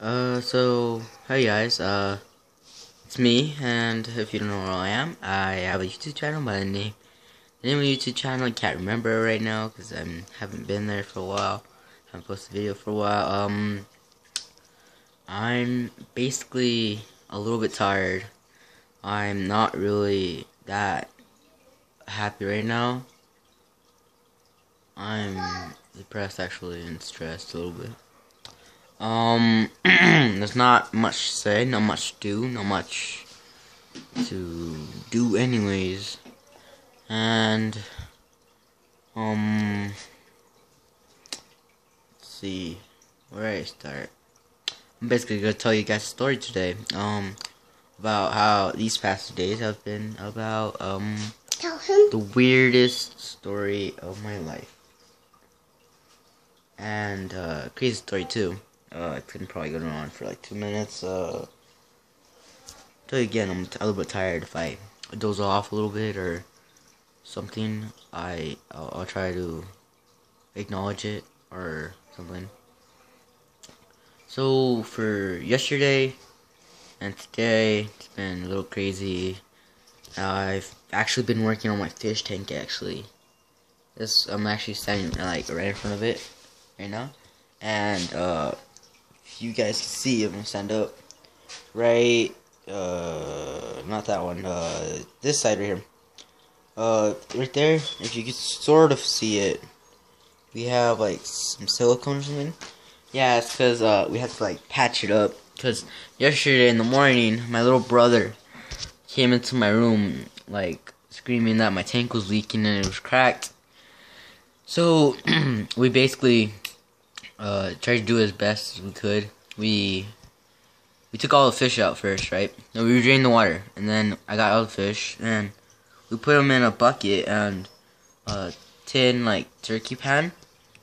Uh, so, hey guys, uh, it's me, and if you don't know who I am, I have a YouTube channel by the name, the name of the YouTube channel, I can't remember right now, because I haven't been there for a while, haven't posted a video for a while, um, I'm basically a little bit tired, I'm not really that happy right now, I'm depressed actually, and stressed a little bit. Um, there's not much to say, not much to do, not much to do anyways. And, um, let's see, where I start? I'm basically gonna tell you guys a story today, um, about how these past days have been about, um, the weirdest story of my life. And, uh, crazy story too. Uh, I can probably go on for like two minutes. Uh, you again, I'm a little bit tired. If I doze off a little bit or something, I I'll, I'll try to acknowledge it or something. So for yesterday and today, it's been a little crazy. I've actually been working on my fish tank. Actually, this I'm actually standing like right in front of it right now, and uh you guys can see, I'm gonna stand up. Right, uh, not that one, uh, this side right here. Uh, right there, if you can sort of see it, we have like some silicone or something. Yeah, it's because uh, we had to like patch it up. Because yesterday in the morning, my little brother came into my room like screaming that my tank was leaking and it was cracked. So we basically uh, tried to do as best as we could. We we took all the fish out first, right? No, we drained the water, and then I got all the fish, and we put them in a bucket and a tin like turkey pan,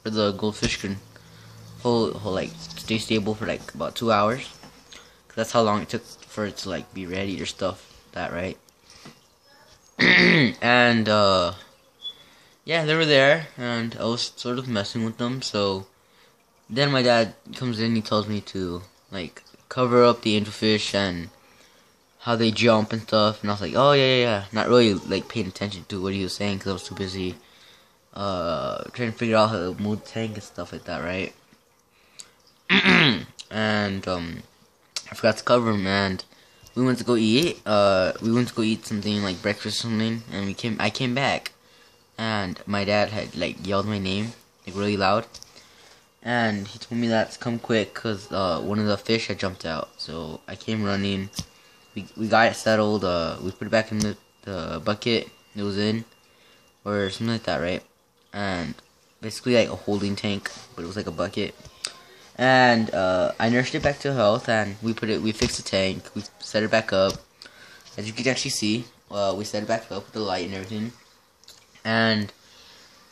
where the goldfish can hold, hold like stay stable for like about two hours. Cause that's how long it took for it to like be ready or stuff. That right? and uh, yeah, they were there, and I was sort of messing with them, so then my dad comes in, he tells me to like cover up the angelfish and how they jump and stuff, and I was like, oh yeah, yeah, yeah. Not really like paying attention to what he was saying because I was too busy uh trying to figure out how to move the tank and stuff like that, right? and um, I forgot to cover him, and we went to go eat. Uh, we went to go eat something like breakfast or something, and we came. I came back, and my dad had like yelled my name like really loud and he told me that to come quick because uh, one of the fish had jumped out. So I came running. We, we got it settled. Uh, we put it back in the, the bucket it was in, or something like that, right? And basically like a holding tank, but it was like a bucket. And uh, I nursed it back to health, and we put it. We fixed the tank. We set it back up. As you can actually see, uh, we set it back up with the light and everything. And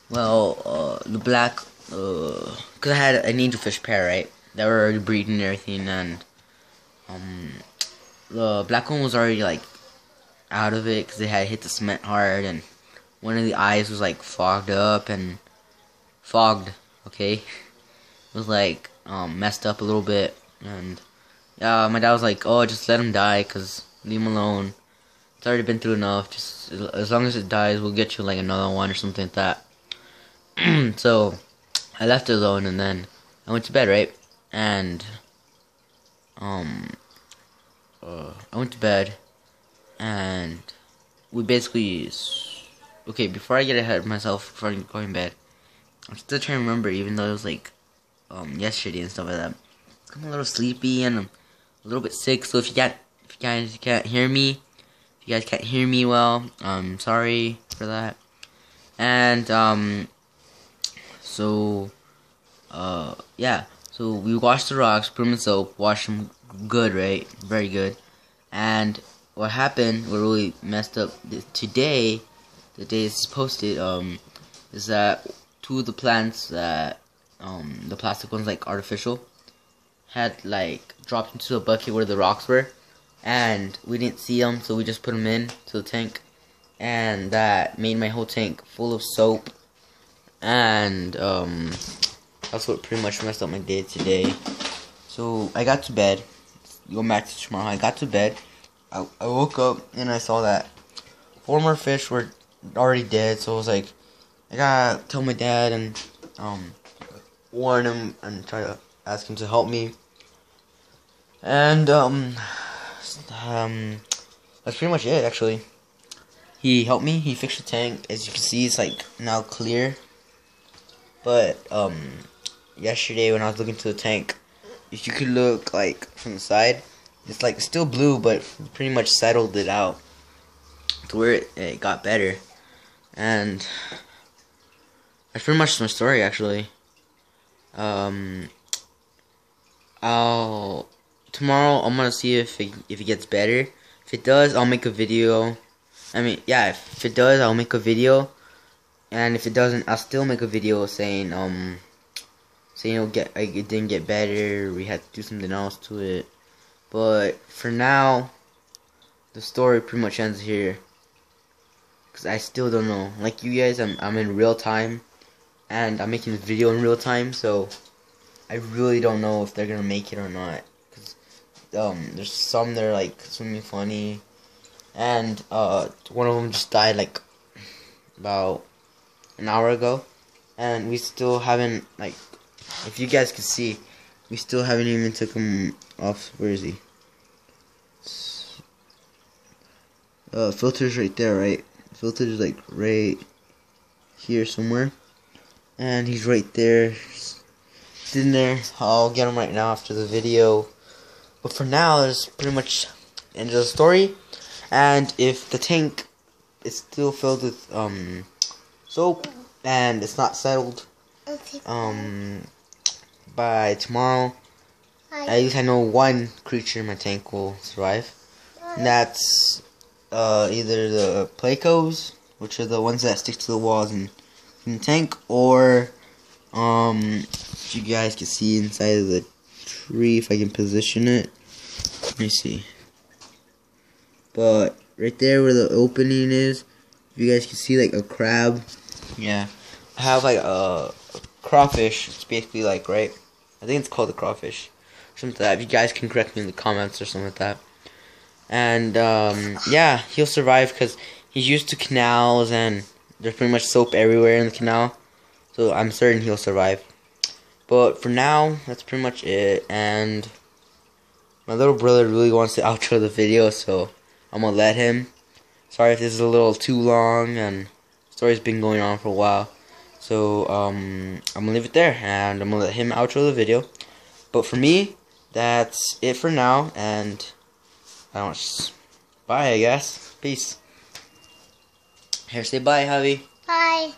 well, uh, the black uh, cause I had an angelfish pair, right? They were already breeding and everything, and um, the black one was already like out of it because they had hit the cement hard, and one of the eyes was like fogged up and fogged. Okay, it was like um messed up a little bit, and yeah, my dad was like, "Oh, just let him die, cause leave him alone. It's already been through enough. Just as long as it dies, we'll get you like another one or something like that." so I left it alone and then I went to bed, right? And um uh, I went to bed and we basically okay, before I get ahead of myself before going to bed, I'm still trying to remember even though it was like um yesterday and stuff like that. I'm a little sleepy and I'm a little bit sick, so if you got if you guys can't hear me, if you guys can't hear me well, I'm sorry for that. And um so, uh, yeah. So we washed the rocks, put them in soap, washed them good, right? Very good. And what happened, what really messed up today, the day it's posted, um, is that two of the plants that, um, the plastic ones, like artificial, had like dropped into the bucket where the rocks were, and we didn't see them, so we just put them in to the tank, and that made my whole tank full of soap and um, that's what pretty much messed up my day today. So I got to bed. Going back to tomorrow, I got to bed. I, I woke up and I saw that four more fish were already dead. So I was like, I gotta tell my dad and um warn him and try to ask him to help me. And um um that's pretty much it actually. He helped me. He fixed the tank. As you can see, it's like now clear. But um, yesterday when I was looking to the tank, if you could look like from the side, it's like still blue, but pretty much settled it out to where it, it got better. And that's pretty much my story actually. Um, I'll tomorrow I'm gonna see if it, if it gets better. If it does, I'll make a video I mean, yeah, if it does, I'll make a video. And if it doesn't, I'll still make a video saying, um, saying it'll get, like, it didn't get better, we had to do something else to it. But, for now, the story pretty much ends here. Because I still don't know. Like you guys, I'm, I'm in real time. And I'm making this video in real time, so I really don't know if they're gonna make it or not. Cause um, there's some that are like swimming funny, and uh, one of them just died like about an hour ago, and we still haven't like, if you guys can see, we still haven't even took him off. Where is he? Uh, filter's right there, right? Filter's like right here somewhere, and he's right there, sitting there. I'll get him right now after the video. But for now, that's pretty much end of the story. And if the tank is still filled with um, soap and it's not settled um, by tomorrow, at least I know one creature in my tank will survive. And that's uh, either the plecos, which are the ones that stick to the walls in, in the tank, or um, you guys can see inside of the tree if I can position it. Let me see. But right there where the opening is, if you guys can see like a crab, yeah, I have like a, crawfish. It's basically like right. I think it's called a crawfish, something like that. If you guys can correct me in the comments or something like that. And um, yeah, he'll survive because he's used to canals and there's pretty much soap everywhere in the canal. So I'm certain he'll survive. But for now, that's pretty much it. And my little brother really wants to outro the video, so I'm gonna let him. Sorry if this is a little too long and story's been going on for a while. So um, I'm gonna leave it there and I'm gonna let him outro the video. But for me, that's it for now and I don't bye I guess. Peace. Here say bye, Javi. Bye.